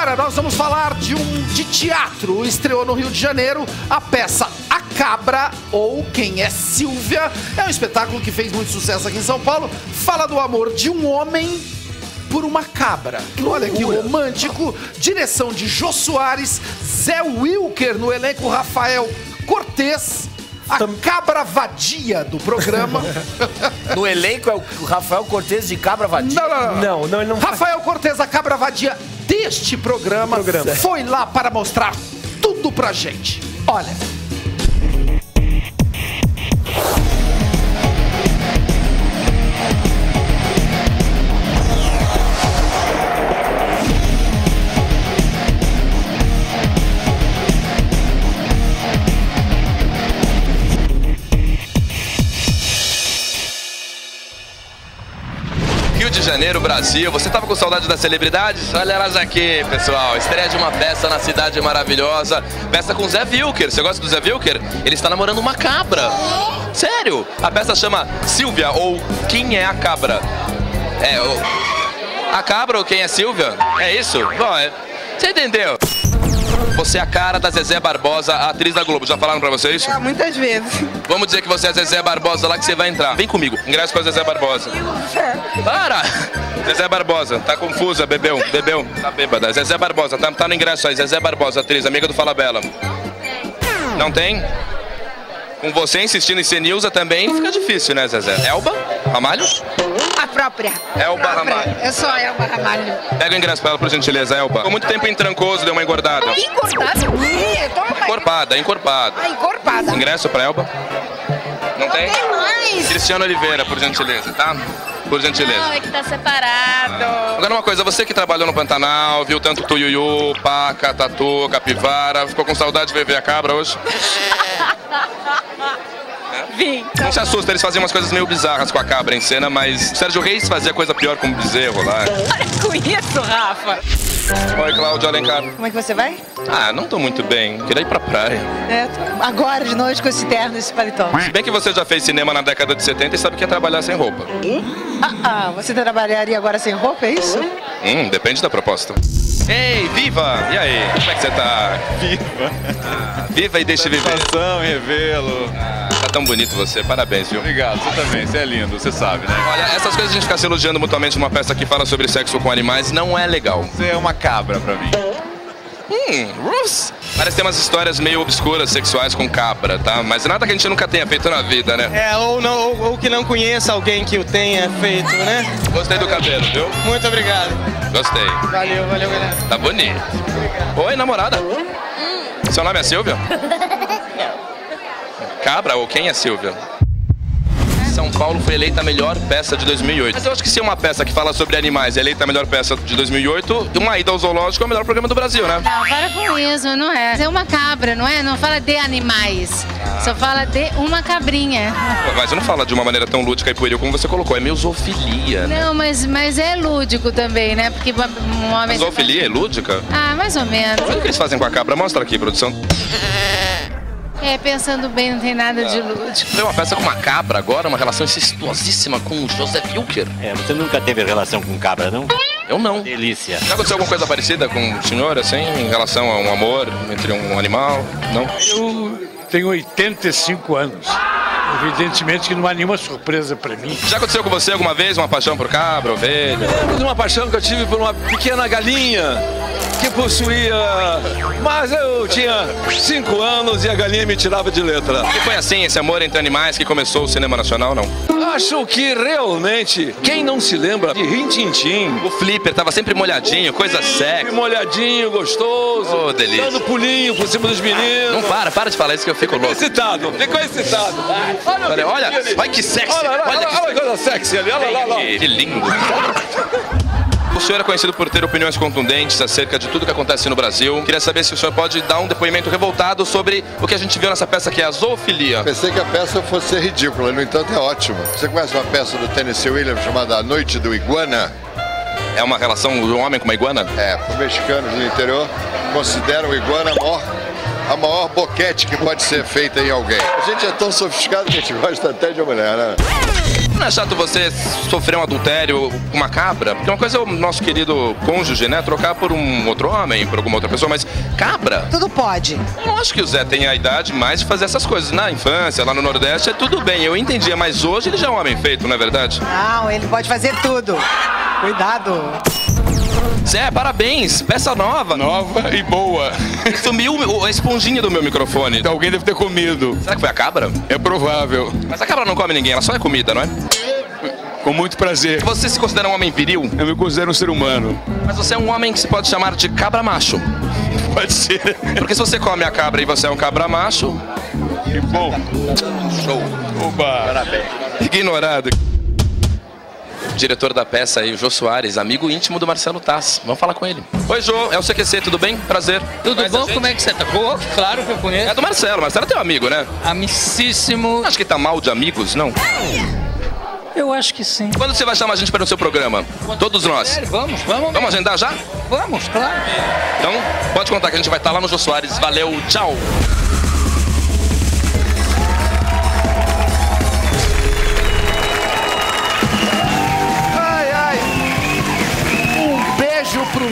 Agora nós vamos falar de um de teatro. Estreou no Rio de Janeiro a peça A Cabra ou Quem é Silvia. É um espetáculo que fez muito sucesso aqui em São Paulo. Fala do amor de um homem por uma cabra. Olha que romântico. Direção de Jô Soares, Zé Wilker no elenco, Rafael Cortez. A cabra vadia do programa. No elenco é o Rafael Cortez de Cabra Vadia. Não, não, não. Não, não, ele não. Rafael Cortez, a cabra vadia deste programa, Programa. foi lá para mostrar tudo pra gente. Olha. Rio de Janeiro, Brasil. Você tava com saudade das celebridades? Olha elas aqui, pessoal. Estreia de uma peça na cidade maravilhosa. Peça com Zé Wilker. Você gosta do Zé Wilker? Ele está namorando uma cabra. Sério? A peça chama Silvia ou Quem é a Cabra? É, o... a cabra ou quem é Silvia? É isso? Bom, é... você entendeu? Você é a cara da Zezé Barbosa, a atriz da Globo. Já falaram pra você isso? É, muitas vezes. Vamos dizer que você é a Zezé Barbosa lá que você vai entrar. Vem comigo. Ingresso pra Zezé Barbosa. Para! Zezé Barbosa, tá confusa, bebeu, bebeu, tá bêbada. Zezé Barbosa, tá, tá no ingresso aí. Zezé Barbosa, atriz, amiga do Fala Bela. Não tem? Com você insistindo em ser Nilza também, fica difícil, né, Zezé? Elba? Ramalho? Própria. Elba Ramalho. Eu sou a Elba Ramalho. Pega o ingresso pra ela, por gentileza, Elba. Ficou muito tempo em Trancoso, deu uma engordada. Ih, eu tô mais... Encorpada, encorpada. Ah, encorpada. Ingresso pra Elba? Não Não tem? tem mais. Cristiano Oliveira, por gentileza, tá? Por gentileza. Não, é que tá separado. Agora uma coisa, você que trabalhou no Pantanal, viu tanto Tuiuiu, Paca, Tatu, Capivara, ficou com saudade de ver a cabra hoje? Vim. Não se assusta, eles faziam umas coisas meio bizarras com a cabra em cena, mas o Sérgio Reis fazia coisa pior com o bezerro lá. Para com isso, Rafa. Oi, Cláudio Alencar. Como é que você vai? Ah, não tô muito bem, queria ir pra praia. É, tô- agora de noite com esse terno e esse paletó. Se bem que você já fez cinema na década de 70 e sabe que é trabalhar sem roupa. Ah, ah, você trabalharia agora sem roupa, é isso? Hum, depende da proposta. Ei, viva! E aí, como é que você tá? Viva! Viva e deixe viver. Satisfação, revê-lo. Tá tão bonito você, parabéns, viu? Obrigado, você também, você é lindo, você sabe, né? Olha, essas coisas de a gente ficar se elogiando mutuamente numa peça que fala sobre sexo com animais não é legal. Você é uma cabra pra mim. Hum, Russ. Parece ter umas histórias meio obscuras sexuais com cabra, tá? Mas nada que a gente nunca tenha feito na vida, né? É, ou, não, ou, ou que não conheça alguém que o tenha feito, né? Gostei do cabelo, viu? Muito obrigado. Gostei. Valeu, valeu, galera. Tá bonito. Oi, namorada. Seu nome é Silvia? Cabra ou quem é Silvia? São Paulo foi eleita a melhor peça de 2008. Mas eu acho que se é uma peça que fala sobre animais é eleita a melhor peça de 2008, uma ida ao zoológico é o melhor programa do Brasil, né? Não, para com isso, não é. É uma cabra, não é? Não fala de animais. Só fala de uma cabrinha. Mas não fala de uma maneira tão lúdica e pueril como você colocou, é meio zoofilia, né? Não, mas, mas é lúdico também, né? Porque um homem. Zoofilia é lúdica? Ah, mais ou menos. Olha o que eles fazem com a cabra, mostra aqui, produção. É, pensando bem, não tem nada de lúdico. Tem uma peça com uma cabra agora, uma relação incestuosíssima com o José Wilker. É, você nunca teve relação com cabra, não? Eu não. Delícia. Já aconteceu alguma coisa parecida com o senhor, assim, em relação a um amor entre um animal? Não? Eu tenho 85 anos. Evidentemente que não há nenhuma surpresa para mim. Já aconteceu com você alguma vez uma paixão por cabra, ovelha? lembro de uma paixão que eu tive por uma pequena galinha que possuía. Mas eu tinha cinco anos e a galinha me tirava de letra. E foi assim esse amor entre animais que começou o cinema nacional, não? Acho que realmente, quem não se lembra de Rintintim? O Flipper tava sempre molhadinho, coisa sexy. Molhadinho, gostoso, Ô, delícia. dando pulinho por cima dos meninos. Não para, para de falar isso que eu fico Ficou louco. excitado, ficou excitado. Olha, Olha, olha, que sexy. Olha, olha, Olha olha, que coisa sexy ali, olha lá, olha lá. Que lindo. O senhor é conhecido por ter opiniões contundentes acerca de tudo que acontece no Brasil. Queria saber se o senhor pode dar um depoimento revoltado sobre o que a gente viu nessa peça que é a zoofilia. Pensei que a peça fosse ridícula, no entanto é ótima. Você conhece uma peça do Tennessee Williams chamada A Noite do Iguana? É uma relação de um homem com uma iguana? É, os mexicanos do interior consideram o iguana a maior, a maior boquete que pode ser feita em alguém. A gente é tão sofisticado que a gente gosta até de mulher, né? Não é chato você sofrer um adultério com uma cabra? Porque uma coisa é o nosso querido cônjuge, né? Trocar por um outro homem, por alguma outra pessoa, mas cabra? Tudo pode. Eu não acho que o Zé tenha a idade mais de fazer essas coisas. Na infância, lá no Nordeste, é tudo bem, eu entendia, mas hoje ele já é um homem feito, não é verdade? Não, ele pode fazer tudo. Cuidado. Zé, parabéns, peça nova. Nova e boa. Sumiu o- a esponjinha do meu microfone. Alguém deve ter comido. Será que foi a cabra? É provável. Mas a cabra não come ninguém, ela só é comida, não é? Com muito prazer. Você se considera um homem viril? Eu me considero um ser humano. Mas você é um homem que se pode chamar de cabra macho. Pode ser. Porque se você come a cabra e você é um cabra macho, Que bom. show. Oba. Parabéns. Ignorado. Diretor da peça aí, o Jô Soares, amigo íntimo do Marcelo Tass. Vamos falar com ele. Oi, Jô, é o CQC, tudo bem? Prazer. Tudo Mas bom? gente- Como é que você tá? Boa, claro que eu conheço. É do Marcelo, Marcelo é teu amigo, né? Amicíssimo. Acho que tá mal de amigos, não? Eu acho que sim. Quando você vai chamar a gente para o seu programa? Todos nós. Vamos, vamos. Vamos agendar já? Vamos, claro. Então, pode contar que a gente vai estar lá no Jô Soares. Valeu, tchau.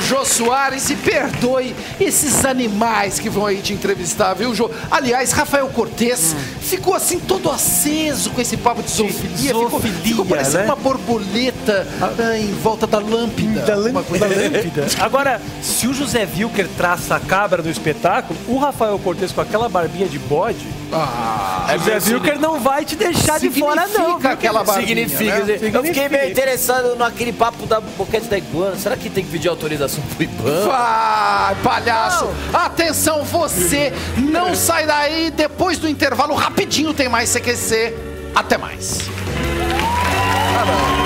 Jô Soares e perdoe esses animais que vão aí te entrevistar, viu, Jô? Aliás, Rafael Cortez ficou assim todo aceso com esse papo de zoofilia. Ficou, ficou parecendo né? uma borboleta ah, em volta da lâmpada. Da, coisa- da lâmpada. Agora, se o José Wilker traça a cabra no espetáculo, o Rafael Cortez com aquela barbinha de bode, Ah, José Wilker não vai te deixar de fora, não. Significa viu, aquela barbinha, Significa. né? Eu fiquei meio interessado naquele papo da boquete da iguana. Será que tem que pedir autorização Ibama? Vai, palhaço! Atenção, você não sai daí. Depois do intervalo, rapidinho tem mais CQC. Até mais. Caramba.